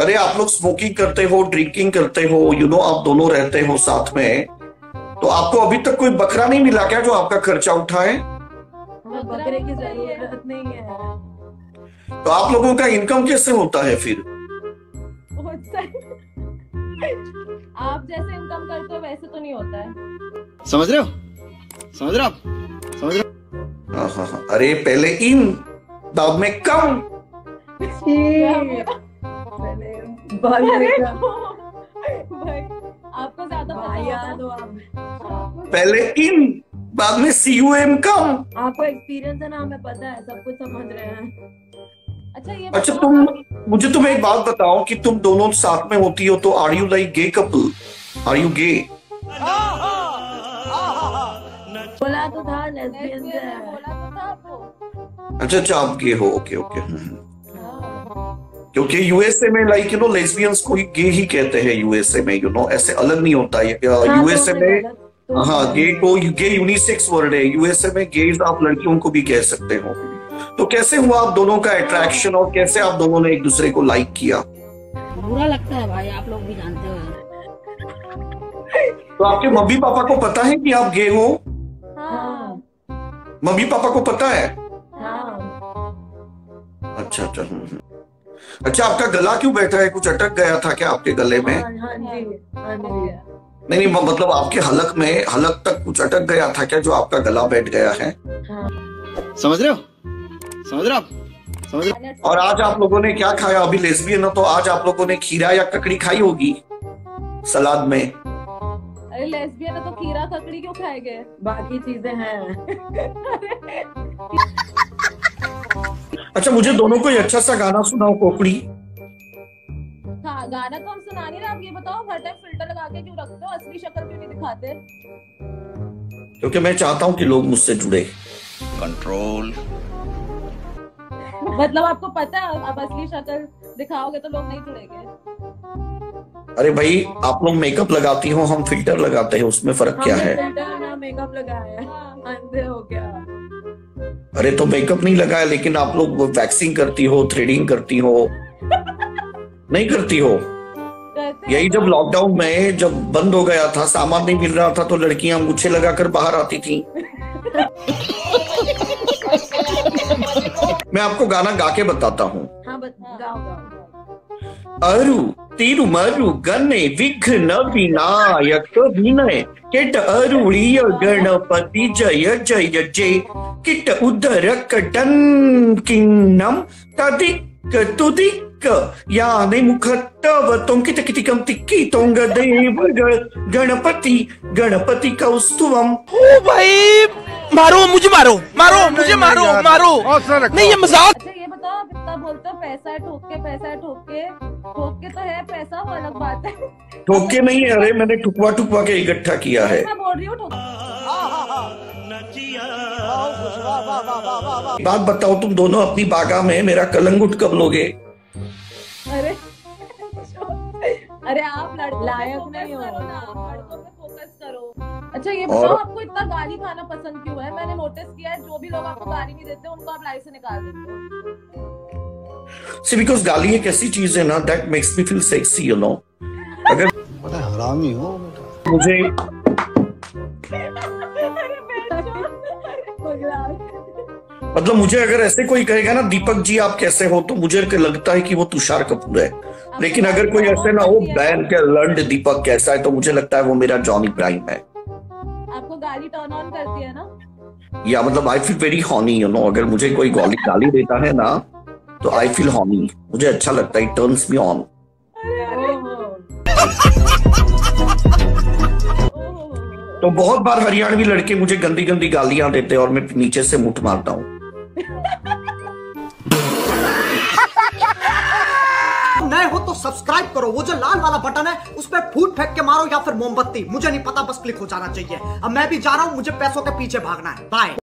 अरे आप लोग स्मोकिंग करते हो ड्रिंकिंग करते हो यू you नो know, आप दोनों रहते हो साथ में। तो आपको अभी तक कोई बकरा नहीं मिला क्या जो आपका खर्चा उठाए? बकरे की ज़रूरत नहीं है। तो आप लोगों का इनकम कैसे होता है फिर? आप जैसे इनकम करते हो वैसे तो नहीं होता है। समझ रहे हो? समझ रहे हो आप? समझ रहे हो हाँ हाँ। हाँ अरे पहले इन बाद में कम। अरे भाई आपको ज़्यादा पता होता तो आप। पहले इन बाद में सी यू एम कम। आपको एक्सपीरियंस है ना हमें पता है सब कुछ समझ रहे हैं। अच्छा ये अच्छा तुम मुझे तुम एक बात बताओ कि तुम दोनों साथ में होती हो तो are you like gay couple are you gay बोला तो था लेस्बियन बोला तो था आपको। अच्छा अच्छा आप गे हो ओके ओके हम्म। हाँ। क्योंकि यूएसए में लाइक यू नो लेस्बियंस को ही गे ही कहते हैं यूएसए में यू नो ऐसे अलग नहीं होता हाँ, यूएसए तो में तो हाँ गे को गे यूनिसेक्स वर्ड है यूएसए में गेज आप लड़कियों को भी कह सकते हो। तो कैसे हुआ आप दोनों का अट्रैक्शन और कैसे आप दोनों ने एक दूसरे को लाइक किया? बुरा लगता है भाई आप लोग भी जानते हो। तो आपके मम्मी पापा को पता है कि आप गे हो? हाँ। मम्मी पापा को पता है? हाँ। अच्छा अच्छा हम्म, हम्म। अच्छा आपका गला क्यों बैठा है? कुछ अटक गया था क्या आपके गले में? हाँ हाँ जी हाँ नहीं नहीं मतलब आपके हलक में हलक तक कुछ अटक गया था क्या जो आपका गला बैठ गया है? समझ रहे हो? समझ रहे हो समझ रहे हो? और आज आप लोगों ने क्या खाया? अभी लेस्बियन हो तो आज आप लोगों ने खीरा या ककड़ी खाई होगी? सलाद में। अरे लेस्बियन है तो खीरा ककड़ी क्यों खाएँगे? बाकी चीज़ें हैं। अच्छा मुझे दोनों को अच्छा सा गाना सुनाओ कोकड़ी हाँ गाना तो हम सुना नहीं रहे आप ये बताओ हर टाइम फ़िल्टर लगा के क्यों रखते हो? असली शक्ल क्यों नहीं दिखाते? क्योंकि मैं चाहता हूँ कि लोग मुझसे जुड़े। कंट्रोल मतलब आपको पता है अब असली शक्ल दिखाओगे तो लोग नहीं जुड़ेंगे। अरे भाई आप लोग मेकअप लगाती हो हम फ़िल्टर लगाते हैं उसमें फ़र्क क्या है? मेकअप लगाया हाँ। अंधे हो गया। अरे तो मेकअप नहीं लगाया लेकिन आप लोग वैक्सिंग करती हो थ्रेडिंग करती हो। नहीं करती हो? यही जब लॉकडाउन में जब बंद हो गया था सामान नहीं मिल रहा था तो लड़कियाँ मुझे लगाकर बाहर आती थी। मैं आपको गाना गा के बताता हूँ। हाँ बत अरु तिरुमरु गणे विघ्न विनायक विनय किट अरुणीय गणपति जय जय जय किट उदरक डंकिन्नम तदिक तुदिक याने मुखत्तव तोंकित कितिकम तिक्की तोंग देव ग- गणपति गणपति कौस्तुवम ओ भाई मारो मुझे मारो मारो मुझे मारो मारो। नहीं ये मज़ाक अच्छा ये बताओ आप इतना बोलते हो पैसा ठोक के पैसा ठोक के। ठोक के तो है पैसा वो अलग बात है। ठोके नहीं है अरे मैंने ठुकवा ठुकवा के इकट्ठा किया है। मैं बोल रही हूँ ठोक बात बताओ तुम दोनों अपनी बागा में मेरा कलंगुट कब लोगे? अरे अरे आप लायक नहीं हो। ना लड़कों पे फोकस करो। अच्छा ये बताओ और- आपको इतना गाली खाना पसंद क्यों है? मैंने नोटिस किया है जो भी लोग आपको गाली नहीं देते उनको आप लाइफ से निकाल देते हो। सी बिकॉज़ गाली एक ऐसी चीज़ है ना that makes me feel sexy you know अगर बड़ा हरामी हो बेटा। मुझे मतलब मुझे अगर ऐसे कोई कहेगा ना दीपक जी आप कैसे हो तो मुझे लगता है कि वो तुषार कपूर है। लेकिन अगर कोई ऐसे ना हो बैन के लंड दीपक कैसा है तो मुझे लगता है वो मेरा जॉनी इब्राहिम है। आपको गाली टर्न ऑन करती है ना? या मतलब I feel very horny you know अगर मुझे कोई गाली गाली देता है ना तो आई फील हॉनी मुझे अच्छा लगता है टर्न्स मी ऑन तो बहुत बार हरियाणवी लड़के मुझे गंदी गंदी गालियाँ देते हैं और मैं नीचे से मुठ मारता हूँ। नए हो तो सब्सक्राइब करो। वो जो लाल वाला बटन है, उस पर फूट फेंक के मारो या फिर मोमबत्ती। मुझे नहीं पता, बस क्लिक हो जाना चाहिए। अब मैं भी जा रहा हूँ, मुझे पैसों के पीछे भागना है। बाय